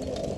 you